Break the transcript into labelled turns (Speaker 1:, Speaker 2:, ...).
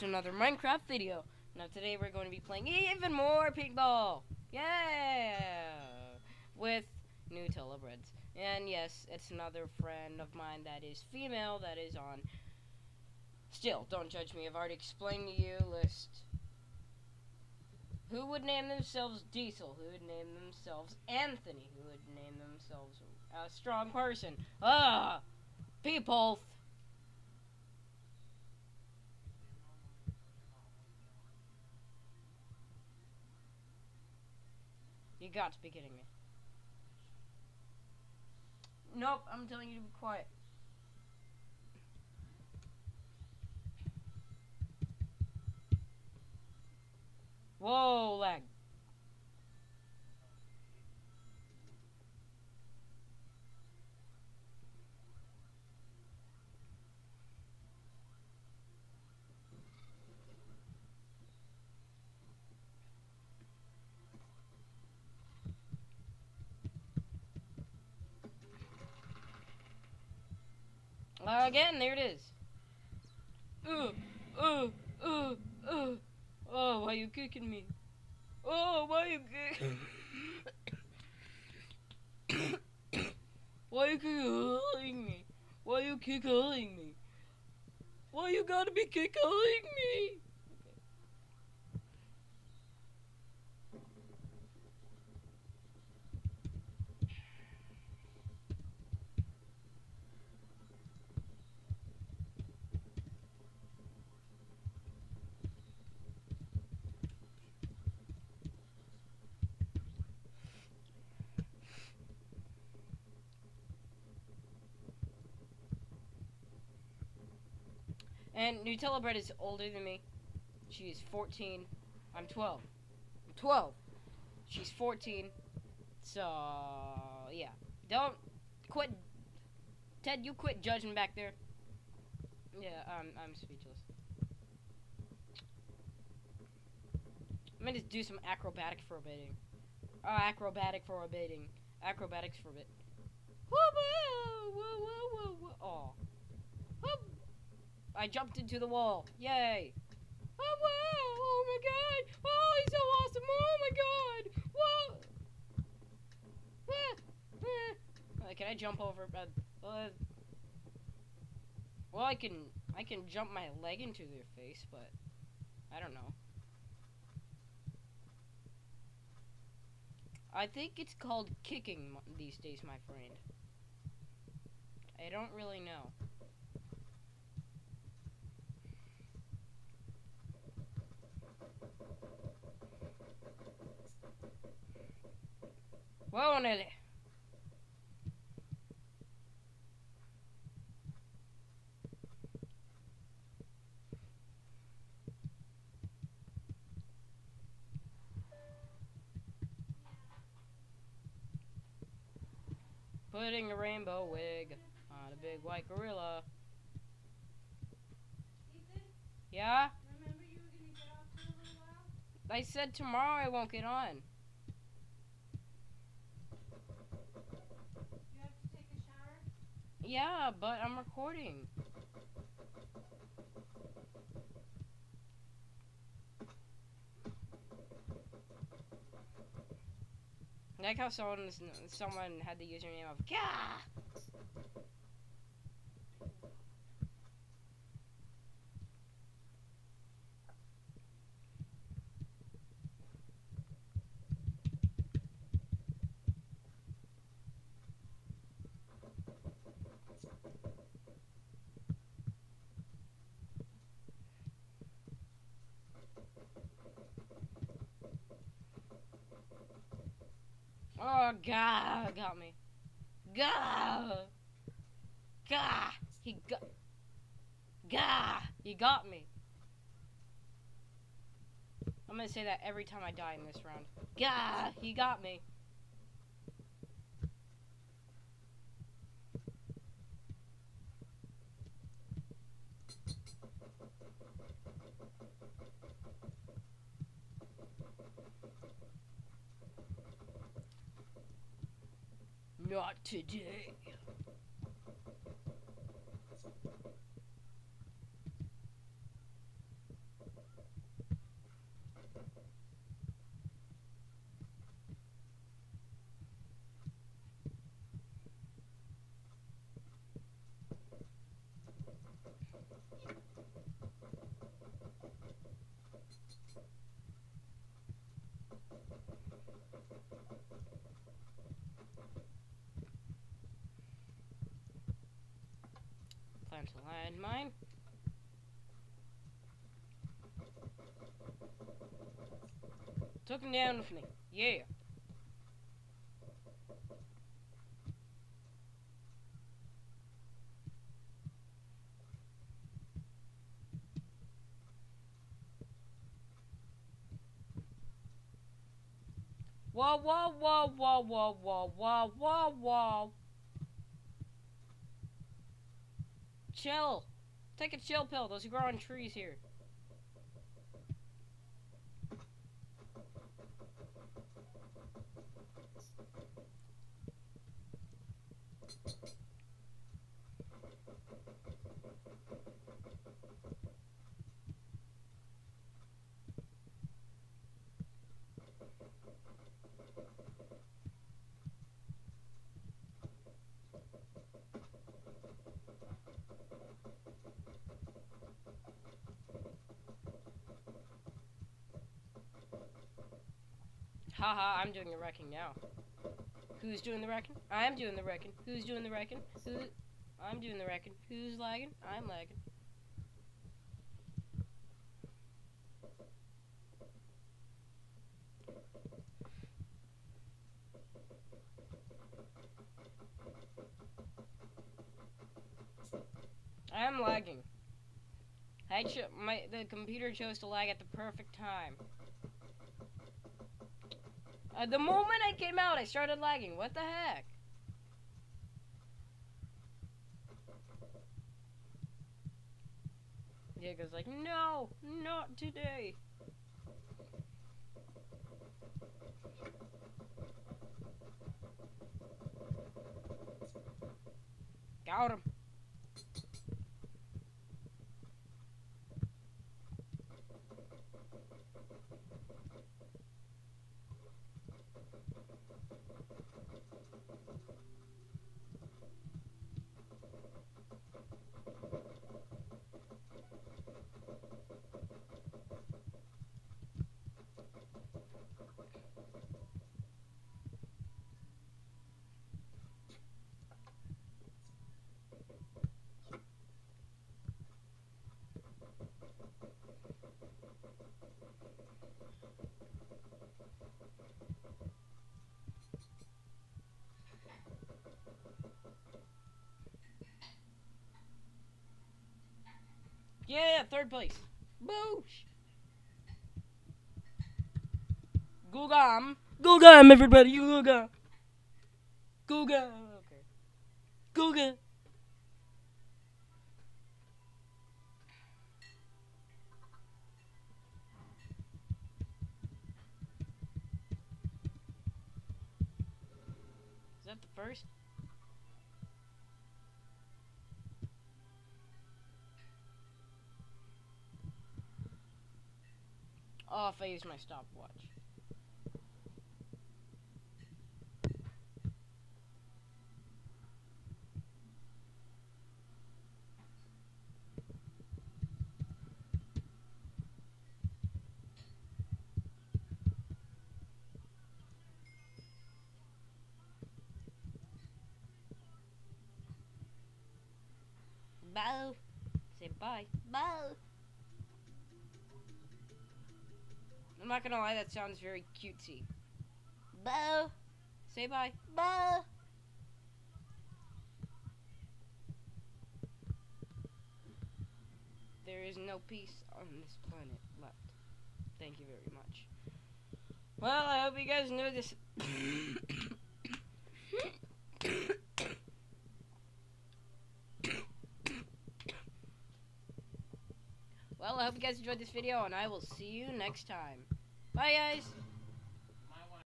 Speaker 1: to another Minecraft video. Now today we're going to be playing even more paintball. Yeah! With Nutella Breadz. And yes, it's another friend of mine that is female that is on. Still, don't judge me. I've already explained to you list. Who would name themselves Diesel? Who would name themselves Anthony? Who would name themselves a strong person? Ah! People! You got to be kidding me. Nope, I'm telling you to be quiet. Whoa, lag. Uh, again, there it is. Uh, uh, uh, uh. Oh, why you kicking me? Oh, why you kicking? why you kicking me? Why you kicking me? Why you gotta be kicking me? And Nutella bread is older than me. She is 14. I'm 12. I'm 12. She's 14. So, yeah. Don't quit. Ted, you quit judging back there. Yeah, um, I'm speechless. I'm gonna just do some acrobatic forbidding. Oh, acrobatic forbidding. Acrobatics forbid. Whoa, whoa, whoa, whoa, whoa, whoa. Oh. I jumped into the wall. Yay. Oh, wow. Oh, my God. Oh, he's so awesome. Oh, my God. Whoa. Ah, ah. Uh, can I jump over? Uh, uh, well, I can, I can jump my leg into their face, but I don't know. I think it's called kicking these days, my friend. I don't really know. Whoa, Nelly. Putting a rainbow wig on a big white gorilla. Yeah? I said tomorrow I won't get on.
Speaker 2: You have to take a shower?
Speaker 1: Yeah, but I'm recording. Like how someone someone had the username of Gah! Oh, God, got me. God, Gah! He got. God, He got me. I'm gonna say that every time I die in this round. God, He got me. Not today. Plant landmine. Took him down with me. Yeah. Whoa, whoa, whoa, whoa, whoa, whoa, whoa, whoa, whoa. Chill. Take a chill pill. Those grow on trees here. Haha, I'm doing the wrecking now. Who's doing the wrecking? I'm doing the wrecking. Who's doing the wrecking? I'm doing the wrecking. Who's lagging? I'm lagging. I'm lagging. I my the computer chose to lag at the perfect time. Uh, the moment I came out, I started lagging. What the heck? Diego's like, no, not today. Got him. Yeah, third place. Boosh. Gugam. Gugam, everybody. Gugam. Gugam. Okay. Gugam. Is that the first? Oh, if I use my stopwatch. Say bye. Bow. I'm not gonna lie, that sounds very cutesy. Bo. Say bye. Bo. There is no peace on this planet left. Thank you very much. Well, I hope you guys knew this. well, I hope you guys enjoyed this video, and I will see you next time. Bye, guys.